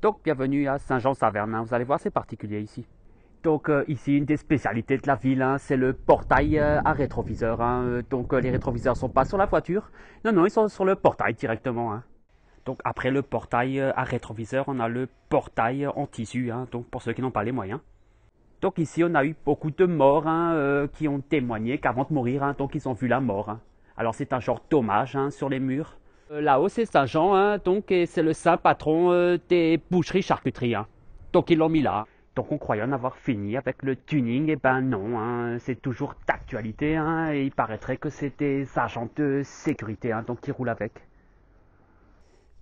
Donc bienvenue à Saint-Jean-Saverne, vous allez voir c'est particulier ici. Donc euh, ici une des spécialités de la ville, hein, c'est le portail euh, à rétroviseur. Hein. Euh, donc les rétroviseurs sont pas sur la voiture, non non ils sont sur le portail directement. Hein. Donc après le portail à rétroviseur, on a le portail en tissu, donc pour ceux qui n'ont pas les moyens. Donc ici on a eu beaucoup de morts qui ont témoigné qu'avant de mourir, donc ils ont vu la mort. Alors c'est un genre d'hommage sur les murs. Euh, là-haut, c'est Saint-Jean, hein, donc, et c'est le saint patron euh, des boucheries-charcuteries. Hein. Donc, ils l'ont mis là. Donc, on croyait en avoir fini avec le tuning, et ben non, hein, c'est toujours d'actualité, hein, et il paraîtrait que c'est des agents de sécurité, hein, donc qui roulent avec.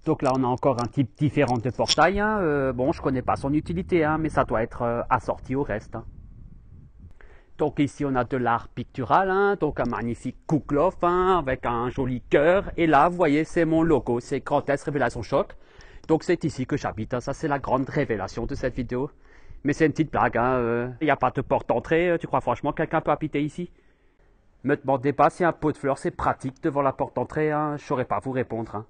Donc là, on a encore un type différent de portail. Hein, euh, bon, je connais pas son utilité, mais ça doit être assorti au reste. Donc ici on a de l'art pictural, hein, donc un magnifique kouklof hein, avec un joli cœur. Et là, vous voyez, c'est mon logo, c'est Grand S Révélation Choc. Donc c'est ici que j'habite, hein. ça c'est la grande révélation de cette vidéo. Mais c'est une petite blague, euh, il n'y a pas de porte d'entrée, euh, tu crois franchement que quelqu'un peut habiter ici? Me demandez pas si un pot de fleurs c'est pratique devant la porte d'entrée, je saurais pas vous répondre.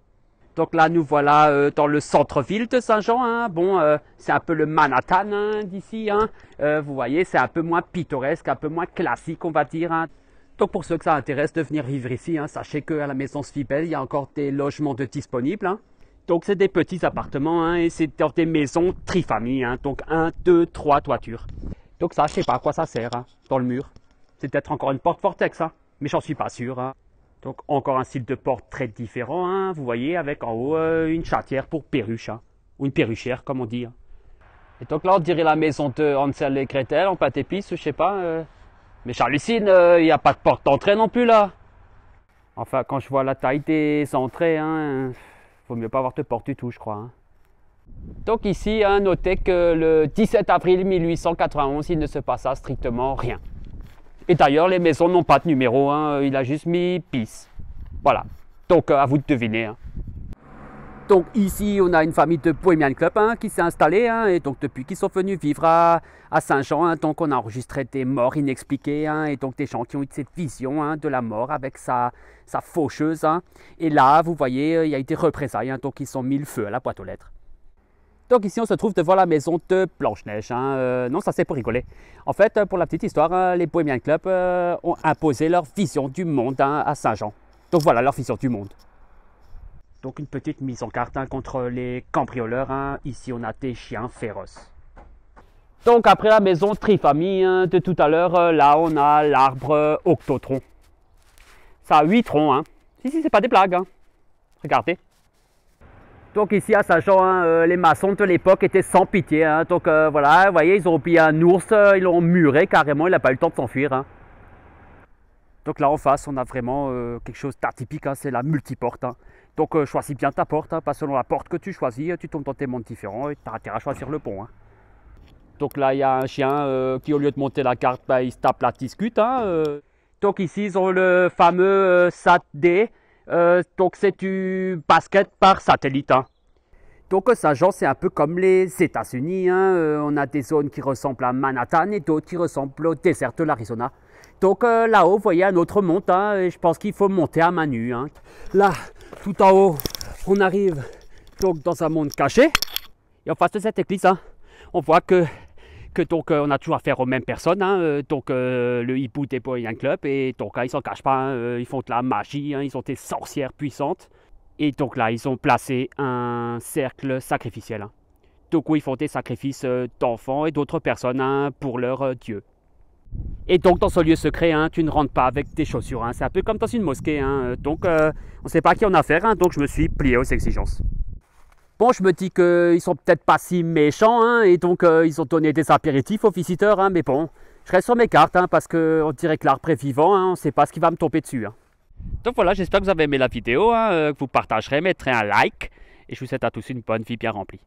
Donc là, nous voilà euh, dans le centre-ville de Saint-Jean. Hein. Bon, euh, c'est un peu le Manhattan hein, d'ici. Hein. Euh, vous voyez, c'est un peu moins pittoresque, un peu moins classique, on va dire. Donc pour ceux que ça intéresse de venir vivre ici, sachez qu'à la maison Svibel, il y a encore des logements de disponibles. Donc c'est des petits appartements et c'est dans des maisons trifamilles. Donc un, deux, trois toitures. Donc ça, je sais pas à quoi ça sert dans le mur. C'est peut-être encore une porte Vortex, mais j'en suis pas sûr. Donc encore un style de porte très différent, hein, vous voyez, avec en haut euh, une chatière pour perruche, hein, ou une perruchère comme on dit. Hein. Et donc là on dirait la maison de Hansel et Gretel en pâte épice, je sais pas. Euh. Mais j'hallucine, euh, il n'y a pas de porte d'entrée non plus là. Enfin quand je vois la taille des entrées, hein, vaut mieux pas avoir de porte du tout je crois. Donc ici, notez que le 17 avril 1891, il ne se passa strictement rien. Et d'ailleurs, les maisons n'ont pas de numéro, hein. il a juste mis PIS. Voilà. Donc, euh, à vous de deviner. Hein. Donc ici, on a une famille de Bohemian Club hein, qui s'est installée. et donc depuis qu'ils sont venus vivre à, Saint-Jean, donc on a enregistré des morts inexpliquées. et donc des gens qui ont eu cette vision de la mort avec sa, sa faucheuse. Et là, vous voyez, il y a eu des représailles. donc ils ont mis le feu à la boîte aux lettres. Donc ici, on se trouve devant la maison de Blanche-Neige. Hein. Euh, non, ça c'est pour rigoler. En fait, pour la petite histoire, hein, les Bohemian Club euh, ont imposé leur vision du monde hein, à Saint-Jean. Donc voilà leur vision du monde. Donc une petite mise en carte contre les cambrioleurs. Ici, on a des chiens féroces. Donc après la maison trifamille de tout à l'heure, euh, là, on a l'arbre octotron. Ça a huit troncs. Si, si, c'est pas des blagues. Regardez. Donc ici à Saint-Jean, hein, euh, les maçons de l'époque étaient sans pitié. Hein. Donc euh, voilà, vous voyez, ils ont pris un ours, euh, ils l'ont muré carrément, il n'a pas eu le temps de s'enfuir. Hein. Donc là en face, on a vraiment quelque chose d'atypique, c'est la multiporte. Donc choisis bien ta porte, pas selon la porte que tu choisis, tu tombes dans des mondes différents et tu as intérêt à choisir le pont. Donc là, il y a un chien qui, au lieu de monter la carte, bah, il se tape la discute. Donc ici, ils ont le fameux SAT-D. Euh, donc c'est du basket par satellite. Hein. Donc Saint-Jean, c'est un peu comme les États-Unis. Hein. Euh, on a des zones qui ressemblent à Manhattan et d'autres qui ressemblent au désert de l'Arizona. Donc euh, là-haut, vous voyez un autre monte. Hein, je pense qu'il faut monter à main nue. Là, tout en haut, on arrive donc dans un monde caché. Et en face de cette église, on voit que donc euh, on a toujours affaire aux mêmes personnes, hein, euh, donc euh, le hibou des Bohemian Club, et donc là ils s'en cachent pas, hein, ils font de la magie, hein, ils sont des sorcières puissantes, et donc là ils ont placé un cercle sacrificiel. Donc où ils font des sacrifices d'enfants et d'autres personnes pour leur dieu. Et donc dans ce lieu secret, tu ne rentres pas avec des chaussures, c'est un peu comme dans une mosquée, donc on ne sait pas à qui on a affaire, donc je me suis plié aux exigences. Bon, je me dis qu'ils sont peut-être pas si méchants, hein, et donc euh, ils ont donné des apéritifs aux visiteurs, hein, mais bon, je reste sur mes cartes, hein, parce qu'on dirait que l'arbre est vivant, on ne sait pas ce qui va me tomber dessus. Donc voilà, j'espère que vous avez aimé la vidéo, euh, que vous partagerez, mettrez un like, et je vous souhaite à tous une bonne vie bien remplie.